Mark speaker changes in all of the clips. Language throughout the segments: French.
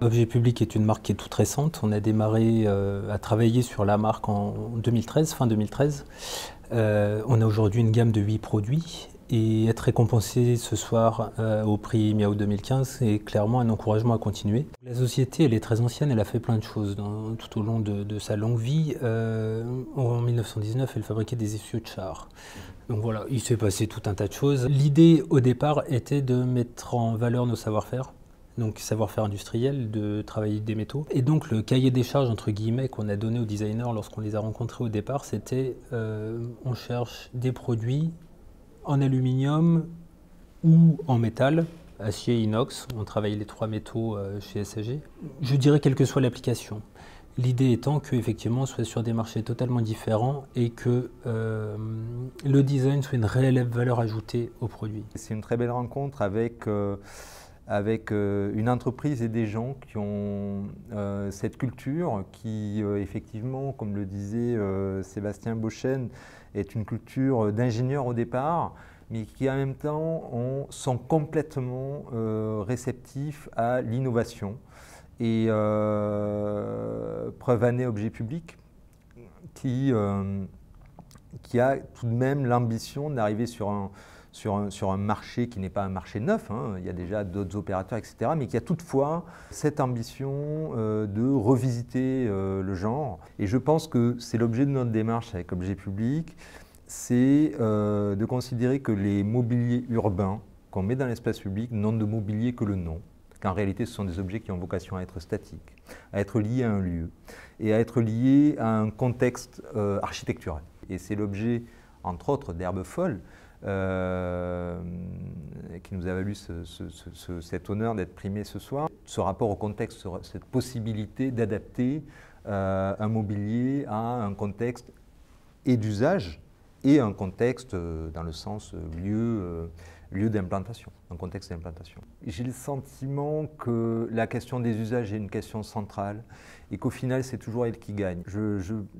Speaker 1: Objet Public est une marque qui est toute récente. On a démarré euh, à travailler sur la marque en 2013, fin 2013. Euh, on a aujourd'hui une gamme de 8 produits et être récompensé ce soir euh, au prix Miao 2015 est clairement un encouragement à continuer. La société, elle est très ancienne, elle a fait plein de choses tout au long de, sa longue vie. en 1919, elle fabriquait des essieux de char. Donc voilà, il s'est passé tout un tas de choses. L'idée au départ était de mettre en valeur nos savoir-faire donc savoir-faire industriel, de travailler des métaux. Et donc le cahier des charges, entre guillemets, qu'on a donné aux designers lorsqu'on les a rencontrés au départ, c'était euh, on cherche des produits en aluminium ou en métal, acier, inox, on travaille les trois métaux euh, chez SAG. Je dirais quelle que soit l'application. L'idée étant qu'effectivement on soit sur des marchés totalement différents et que euh, le design soit une réelle valeur ajoutée au produit.
Speaker 2: C'est une très belle rencontre avec avec euh, une entreprise et des gens qui ont euh, cette culture qui, euh, effectivement, comme le disait Sébastien Beauchesne, est une culture d'ingénieur au départ, mais qui en même temps sont complètement réceptifs à l'innovation. Et preuve année objet public, qui a tout de même l'ambition d'arriver sur un, sur un, marché qui n'est pas un marché neuf, hein. il y a déjà d'autres opérateurs, etc., mais qui a toutefois cette ambition euh, de revisiter euh, le genre. Et je pense que c'est l'objet de notre démarche avec Objet Public, c'est euh, de considérer que les mobiliers urbains qu'on met dans l'espace public n'ont de mobilier que le nom qu'en réalité ce sont des objets qui ont vocation à être statiques, à être liés à un lieu et à être liés à un contexte architectural. Et c'est l'objet, entre autres, d'Herbe Folle, euh, qui nous a valu cet honneur d'être primé ce soir. Ce rapport au contexte, cette possibilité d'adapter euh, un mobilier à un contexte et d'usage et un contexte euh, dans le sens lieu lieu d'implantation, un contexte d'implantation. J'ai le sentiment que la question des usages est une question centrale et qu'au final, c'est toujours elle qui gagne.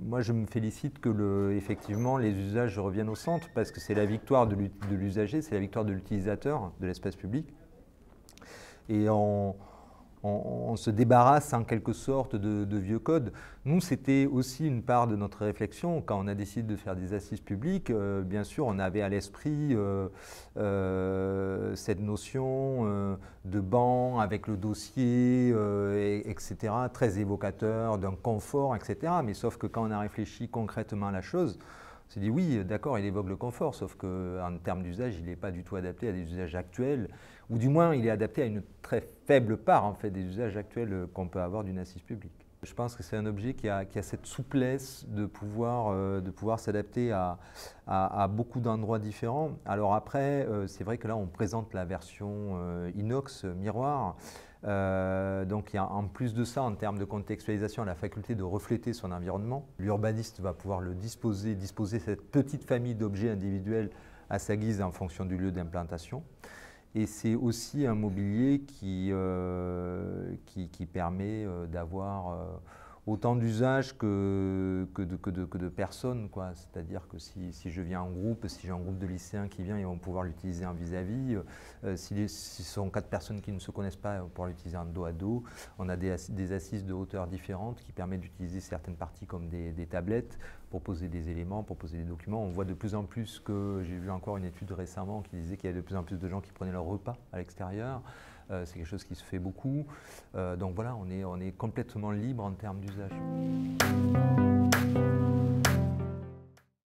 Speaker 2: Moi, je me félicite que effectivement les usages reviennent au centre parce que c'est la victoire de l'usager, c'est la victoire de l'utilisateur de l'espace public. Et en, on, se débarrasse en quelque sorte de, vieux codes. Nous, c'était aussi une part de notre réflexion. Quand on a décidé de faire des assises publiques, euh, bien sûr, on avait à l'esprit euh, euh, cette notion de banc avec le dossier, etc., très évocateur d'un confort, etc. Mais sauf que quand on a réfléchi concrètement à la chose, s'est dit oui, d'accord, il évoque le confort, sauf qu'en termes d'usage, il n'est pas du tout adapté à des usages actuels, ou du moins il est adapté à une très faible part en fait, des usages actuels qu'on peut avoir d'une assise publique. Je pense que c'est un objet qui a, cette souplesse de pouvoir, euh, pouvoir s'adapter à, beaucoup d'endroits différents. Alors après, euh, c'est vrai que là, on présente la version euh, inox miroir. Euh, donc en plus de ça, en termes de contextualisation, la faculté de refléter son environnement. L'urbaniste va pouvoir le disposer, disposer cette petite famille d'objets individuels à sa guise en fonction du lieu d'implantation. Et c'est aussi un mobilier qui, euh, qui, permet euh, d'avoir autant d'usages que, de, personnes. C'est-à-dire que si, je viens en groupe, si j'ai un groupe de lycéens qui vient, ils vont pouvoir l'utiliser en vis-à-vis. Euh, si, ce sont quatre personnes qui ne se connaissent pas, ils vont pouvoir l'utiliser en dos à dos. On a des, des assises de hauteur différentes qui permettent d'utiliser certaines parties comme des, des, tablettes pour poser des éléments, pour poser des documents. On voit de plus en plus que, j'ai vu encore une étude récemment qui disait qu'il y a de plus en plus de gens qui prenaient leur repas à l'extérieur. Euh, c'est quelque chose qui se fait beaucoup. Euh, donc voilà, on est, on est complètement libre en termes d'usage.